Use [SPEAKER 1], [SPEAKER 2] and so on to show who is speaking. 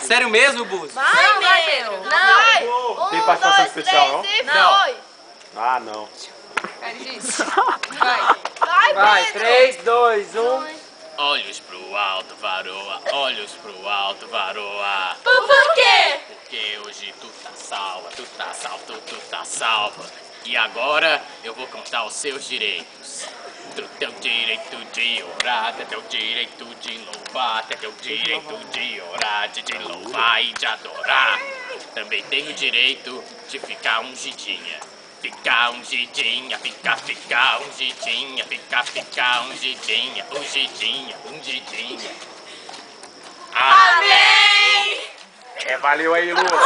[SPEAKER 1] Sério mesmo, Bus?
[SPEAKER 2] Vai, não, vai, Pedro. Não,
[SPEAKER 3] vai.
[SPEAKER 2] Um,
[SPEAKER 3] Tem participação
[SPEAKER 2] dois,
[SPEAKER 3] especial,
[SPEAKER 2] três,
[SPEAKER 1] não?
[SPEAKER 2] foi.
[SPEAKER 3] Ah, não.
[SPEAKER 2] Vai,
[SPEAKER 1] Vai,
[SPEAKER 2] Pedro.
[SPEAKER 1] 3, 2, 1.
[SPEAKER 4] Olhos pro alto, varoa, olhos pro alto, varoa.
[SPEAKER 2] Por, por quê?
[SPEAKER 4] Porque hoje tu tá salva, tu tá salva, tu, tu tá salva. E agora eu vou contar os seus direitos. Tu teu direito de orar, tem teu direito de louvar, tem teu direito de orar, de te louvar e de adorar. Também tem o direito de ficar ungidinha. Ficar ungidinha, ficar, ficar ungidinha, ficar, ficar ungidinha, ungidinha, ungidinha.
[SPEAKER 2] Amém!
[SPEAKER 3] É, valeu aí, Lula.